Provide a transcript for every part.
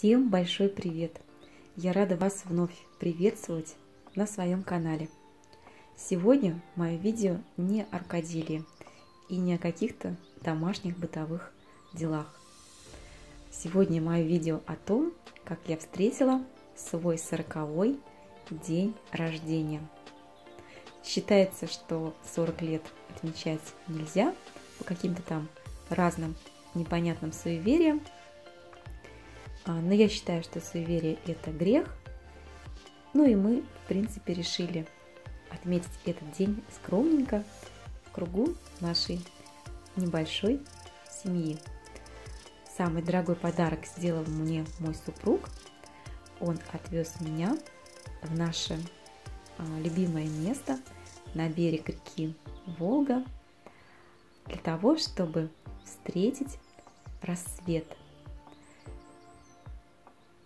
Всем большой привет! Я рада вас вновь приветствовать на своем канале. Сегодня мое видео не о рукоделии и не о каких-то домашних бытовых делах. Сегодня мое видео о том, как я встретила свой сороковой день рождения. Считается, что 40 лет отмечать нельзя по каким-то там разным непонятным суевериям, но я считаю, что суеверие – это грех. Ну и мы, в принципе, решили отметить этот день скромненько в кругу нашей небольшой семьи. Самый дорогой подарок сделал мне мой супруг. Он отвез меня в наше а, любимое место на берег реки Волга для того, чтобы встретить рассвет –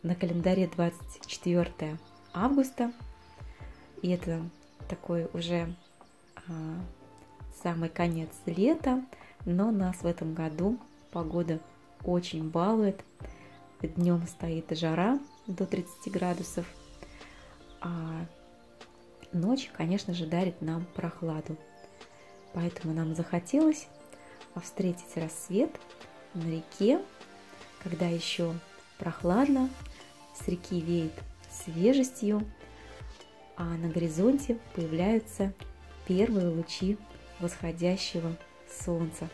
на календаре 24 августа. И это такой уже а, самый конец лета, но нас в этом году погода очень балует. Днем стоит жара до 30 градусов, а ночь, конечно же, дарит нам прохладу. Поэтому нам захотелось встретить рассвет на реке, когда еще прохладно, с реки веет свежестью, а на горизонте появляются первые лучи восходящего солнца.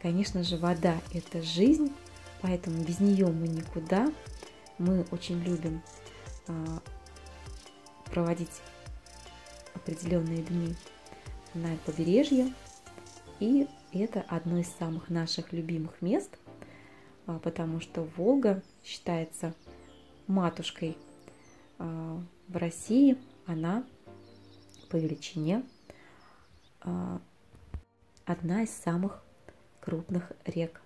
Конечно же, вода – это жизнь, поэтому без нее мы никуда. Мы очень любим а, проводить определенные дни на побережье, и это одно из самых наших любимых мест – а, потому что Волга считается матушкой а, в России. Она по величине а, одна из самых крупных рек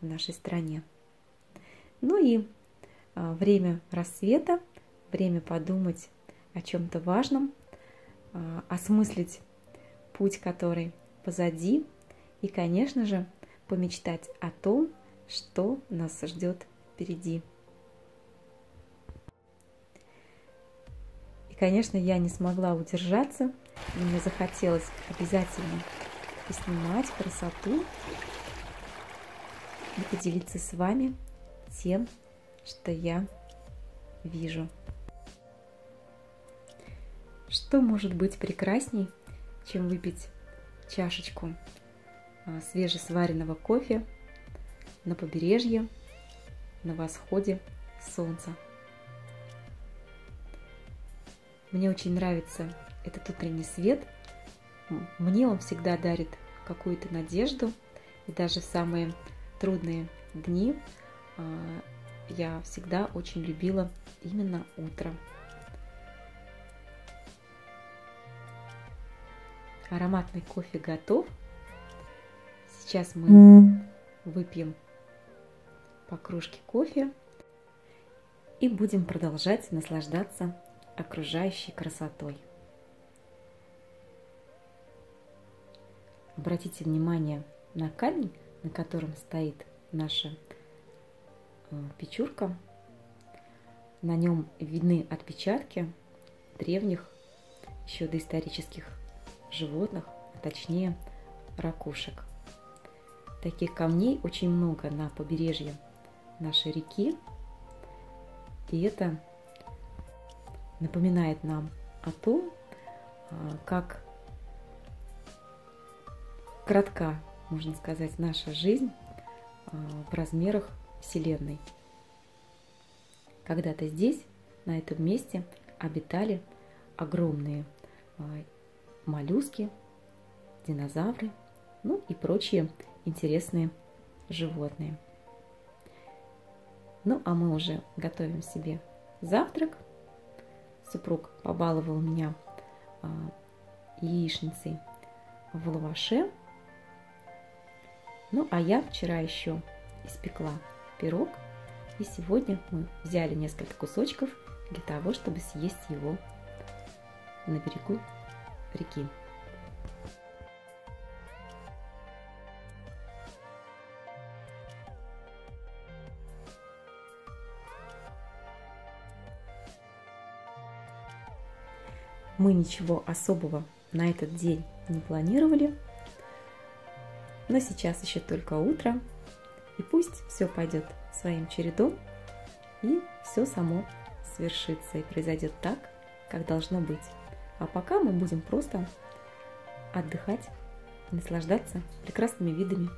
в нашей стране. Ну и время рассвета, время подумать о чем-то важном, осмыслить путь, который позади, и, конечно же, помечтать о том, что нас ждет впереди. И, конечно, я не смогла удержаться, мне захотелось обязательно поснимать красоту и поделиться с вами тем, что я вижу. Что может быть прекрасней, чем выпить чашечку а, свежесваренного кофе на побережье, на восходе солнца. Мне очень нравится этот утренний свет. Мне он всегда дарит какую-то надежду. И даже в самые трудные дни а, я всегда очень любила именно утро. Ароматный кофе готов. Сейчас мы выпьем по кружке кофе и будем продолжать наслаждаться окружающей красотой. Обратите внимание на камень, на котором стоит наша э, печурка. На нем видны отпечатки древних, еще доисторических животных, а точнее ракушек. Таких камней очень много на побережье нашей реки. И это напоминает нам о том, а, как кратка, можно сказать, наша жизнь а, в размерах Вселенной. Когда-то здесь, на этом месте, обитали огромные а, моллюски, динозавры, ну и прочие интересные животные. Ну, а мы уже готовим себе завтрак. Супруг побаловал меня а, яичницей в лаваше. Ну, а я вчера еще испекла пирог. И сегодня мы взяли несколько кусочков для того, чтобы съесть его на берегу реки. Мы ничего особого на этот день не планировали, но сейчас еще только утро, и пусть все пойдет своим чередом, и все само свершится и произойдет так, как должно быть. А пока мы будем просто отдыхать, наслаждаться прекрасными видами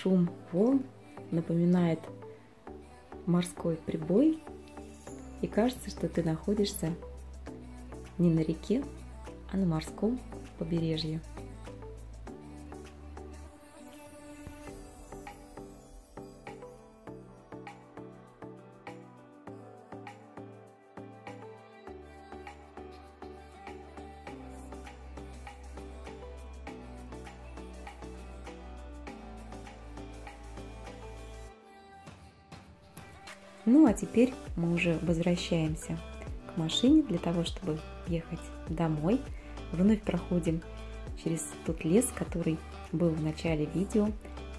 Шум волн напоминает морской прибой, и кажется, что ты находишься не на реке, а на морском побережье. Ну а теперь мы уже возвращаемся к машине для того, чтобы ехать домой. Вновь проходим через тот лес, который был в начале видео,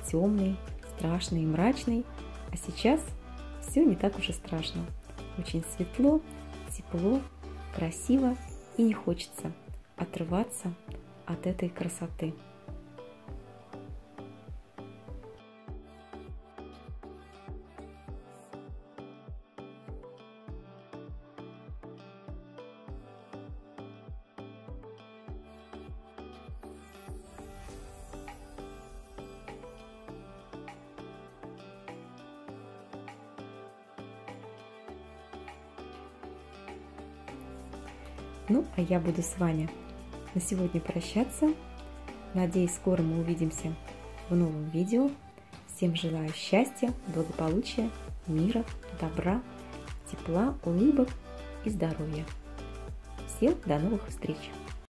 темный, страшный и мрачный, а сейчас все не так уж и страшно. Очень светло, тепло, красиво и не хочется отрываться от этой красоты. Ну, а я буду с вами на сегодня прощаться. Надеюсь, скоро мы увидимся в новом видео. Всем желаю счастья, благополучия, мира, добра, тепла, улыбок и здоровья. Всем до новых встреч!